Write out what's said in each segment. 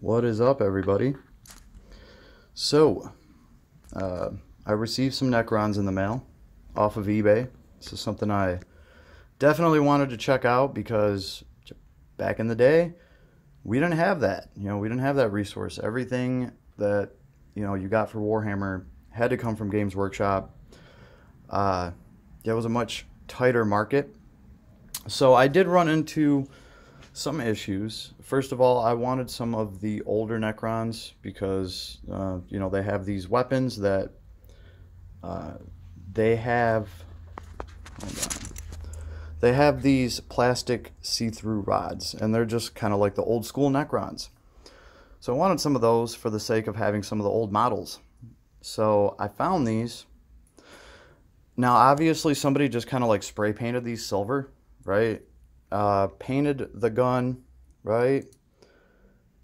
What is up, everybody? So, uh, I received some Necrons in the mail off of eBay. This is something I definitely wanted to check out because back in the day, we didn't have that. You know, we didn't have that resource. Everything that you know you got for Warhammer had to come from Games Workshop. Uh, it was a much tighter market. So I did run into some issues. First of all, I wanted some of the older Necrons because uh, you know they have these weapons that uh, they have. They have these plastic see-through rods, and they're just kind of like the old school Necrons. So I wanted some of those for the sake of having some of the old models. So I found these. Now, obviously, somebody just kind of like spray painted these silver, right? Uh, painted the gun, right?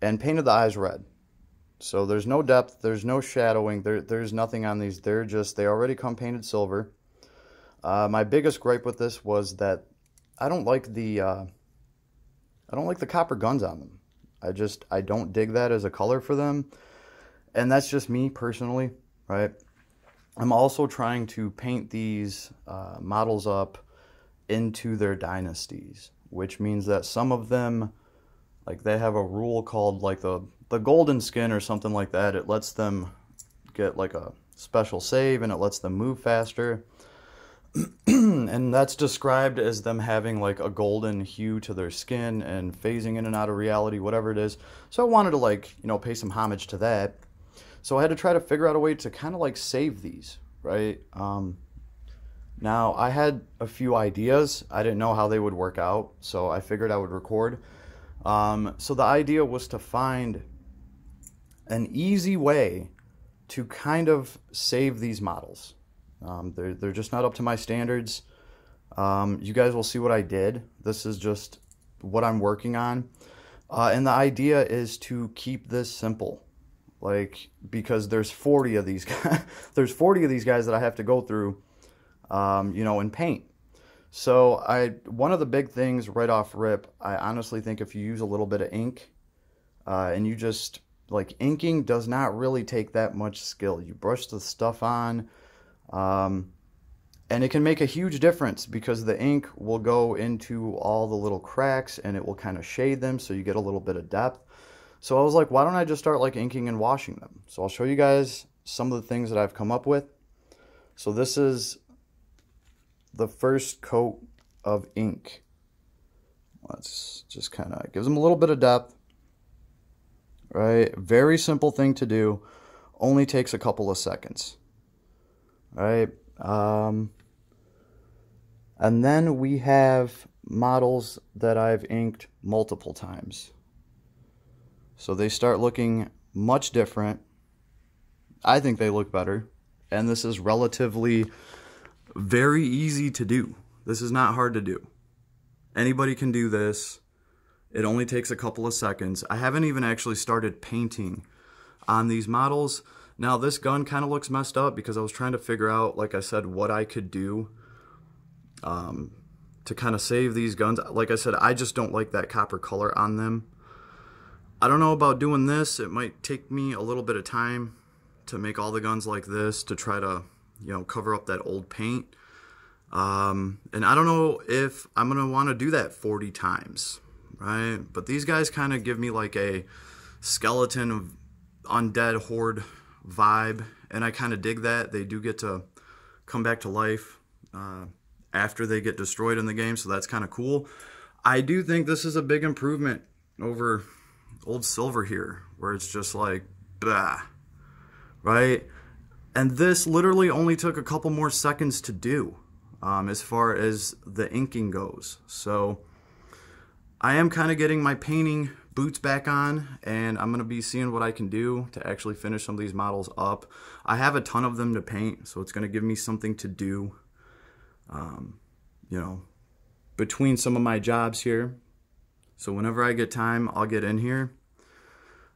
And painted the eyes red. So there's no depth, there's no shadowing, there, there's nothing on these. They're just, they already come painted silver. Uh, my biggest gripe with this was that I don't like the, uh, I don't like the copper guns on them. I just, I don't dig that as a color for them. And that's just me personally, right? I'm also trying to paint these uh, models up into their dynasties, which means that some of them, like they have a rule called like the, the golden skin or something like that. It lets them get like a special save and it lets them move faster. and that's described as them having like a golden hue to their skin and phasing in and out of reality, whatever it is. So I wanted to like, you know, pay some homage to that. So I had to try to figure out a way to kind of like save these, right? Um, now I had a few ideas. I didn't know how they would work out, so I figured I would record. Um, so the idea was to find an easy way to kind of save these models. Um, they're, they're just not up to my standards. Um, you guys will see what I did. This is just what I'm working on. Uh, and the idea is to keep this simple. Like, because there's 40 of these guys, there's 40 of these guys that I have to go through, um, you know, and paint. So I, one of the big things right off rip, I honestly think if you use a little bit of ink, uh, and you just, like, inking does not really take that much skill. You brush the stuff on, um, and it can make a huge difference because the ink will go into all the little cracks and it will kind of shade them so you get a little bit of depth. So I was like, why don't I just start like inking and washing them? So I'll show you guys some of the things that I've come up with. So this is the first coat of ink. Let's just kind of gives them a little bit of depth. Right? Very simple thing to do. Only takes a couple of seconds right? Um, and then we have models that I've inked multiple times. So they start looking much different. I think they look better. And this is relatively very easy to do. This is not hard to do. Anybody can do this. It only takes a couple of seconds. I haven't even actually started painting on these models. Now this gun kind of looks messed up because I was trying to figure out, like I said, what I could do um, to kind of save these guns. Like I said, I just don't like that copper color on them. I don't know about doing this. It might take me a little bit of time to make all the guns like this to try to, you know, cover up that old paint. Um, and I don't know if I'm going to want to do that 40 times, right? But these guys kind of give me like a skeleton of undead horde vibe, and I kind of dig that. They do get to come back to life uh, after they get destroyed in the game, so that's kind of cool. I do think this is a big improvement over old silver here, where it's just like, bah, right? And this literally only took a couple more seconds to do um, as far as the inking goes. So I am kind of getting my painting boots back on and I'm going to be seeing what I can do to actually finish some of these models up. I have a ton of them to paint, so it's going to give me something to do, um, you know, between some of my jobs here. So whenever I get time, I'll get in here.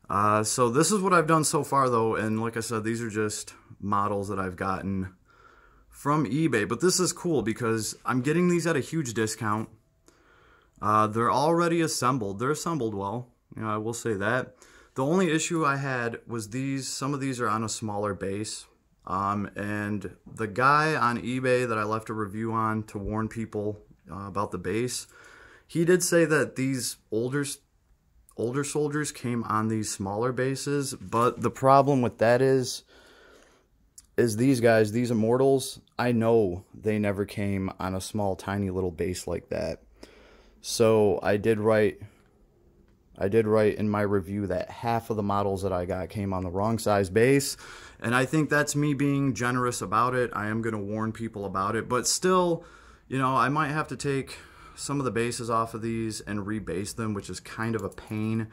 Uh, so this is what I've done so far though, and like I said, these are just models that I've gotten from eBay, but this is cool because I'm getting these at a huge discount. Uh, they're already assembled. They're assembled well. You know, I will say that. The only issue I had was these, some of these are on a smaller base. Um, and the guy on eBay that I left a review on to warn people uh, about the base, he did say that these older older soldiers came on these smaller bases, but the problem with that is is these guys, these immortals, I know they never came on a small tiny little base like that. So I did write I did write in my review that half of the models that I got came on the wrong size base. And I think that's me being generous about it. I am going to warn people about it. But still, you know, I might have to take some of the bases off of these and rebase them, which is kind of a pain.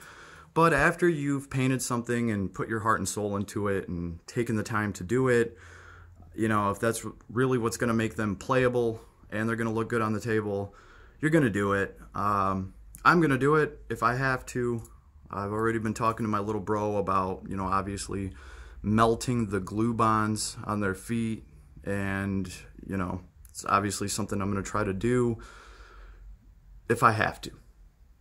But after you've painted something and put your heart and soul into it and taken the time to do it, you know, if that's really what's going to make them playable and they're going to look good on the table, you're going to do it. Um, I'm going to do it if I have to. I've already been talking to my little bro about, you know, obviously melting the glue bonds on their feet. And, you know, it's obviously something I'm going to try to do if I have to.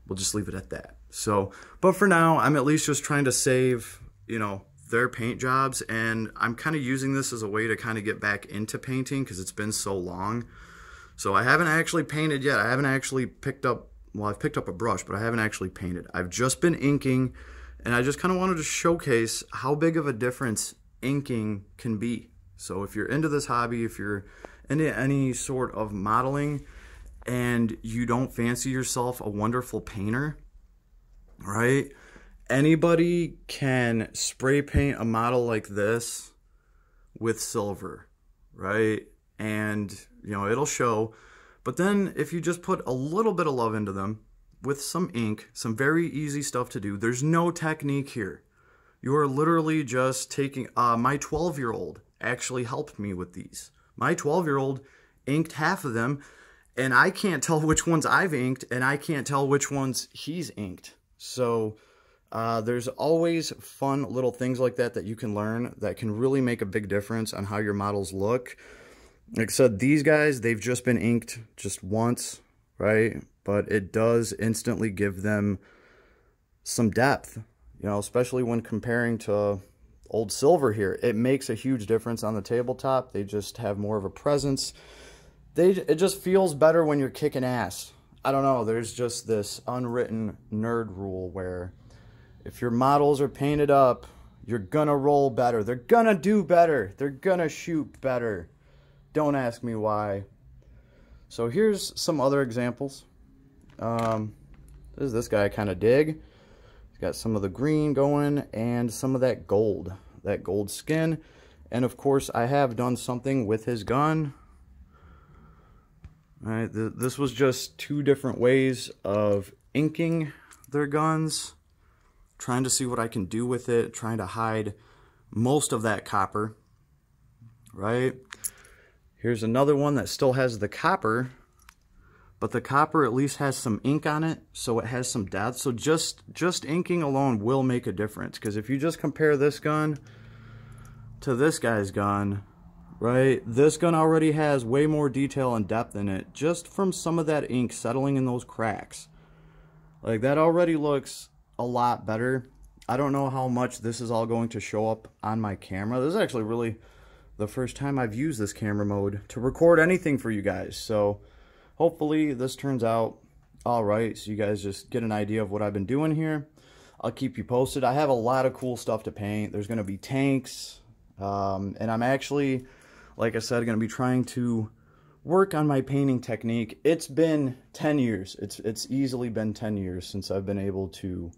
We'll just leave it at that. So, but for now, I'm at least just trying to save, you know, their paint jobs. And I'm kind of using this as a way to kind of get back into painting because it's been so long. So I haven't actually painted yet. I haven't actually picked up well, I've picked up a brush, but I haven't actually painted. I've just been inking, and I just kind of wanted to showcase how big of a difference inking can be. So if you're into this hobby, if you're into any sort of modeling, and you don't fancy yourself a wonderful painter, right? Anybody can spray paint a model like this with silver, right? And, you know, it'll show but then if you just put a little bit of love into them with some ink, some very easy stuff to do, there's no technique here. You are literally just taking, uh, my 12 year old actually helped me with these. My 12 year old inked half of them and I can't tell which ones I've inked and I can't tell which ones he's inked. So uh, there's always fun little things like that that you can learn that can really make a big difference on how your models look. Like I said, these guys, they've just been inked just once, right? But it does instantly give them some depth, you know, especially when comparing to old silver here. It makes a huge difference on the tabletop. They just have more of a presence. They It just feels better when you're kicking ass. I don't know, there's just this unwritten nerd rule where if your models are painted up, you're gonna roll better. They're gonna do better. They're gonna shoot better. Don't ask me why. So here's some other examples. Um, this is this guy I kind of dig. He's got some of the green going and some of that gold, that gold skin. And of course, I have done something with his gun. All right, th this was just two different ways of inking their guns. Trying to see what I can do with it, trying to hide most of that copper, right? Here's another one that still has the copper, but the copper at least has some ink on it, so it has some depth. So just, just inking alone will make a difference, because if you just compare this gun to this guy's gun, right, this gun already has way more detail and depth in it, just from some of that ink settling in those cracks. Like, that already looks a lot better. I don't know how much this is all going to show up on my camera. This is actually really the first time I've used this camera mode to record anything for you guys. So hopefully this turns out all right. So you guys just get an idea of what I've been doing here. I'll keep you posted. I have a lot of cool stuff to paint. There's going to be tanks. Um, and I'm actually, like I said, going to be trying to work on my painting technique. It's been 10 years. It's, it's easily been 10 years since I've been able to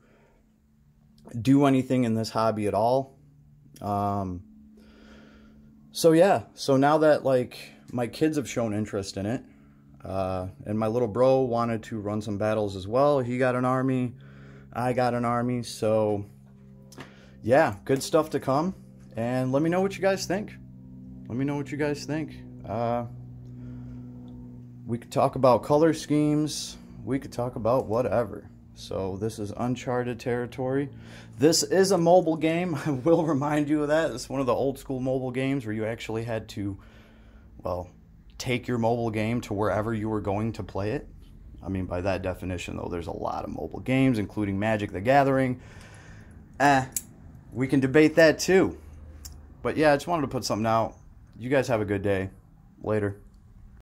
do anything in this hobby at all. Um, so yeah, so now that like my kids have shown interest in it, uh, and my little bro wanted to run some battles as well. He got an army, I got an army. So yeah, good stuff to come. And let me know what you guys think. Let me know what you guys think. Uh, we could talk about color schemes. We could talk about whatever. So this is uncharted territory. This is a mobile game. I will remind you of that. It's one of the old school mobile games where you actually had to, well, take your mobile game to wherever you were going to play it. I mean, by that definition, though, there's a lot of mobile games, including Magic the Gathering. eh, we can debate that too. But yeah, I just wanted to put something out. You guys have a good day. Later.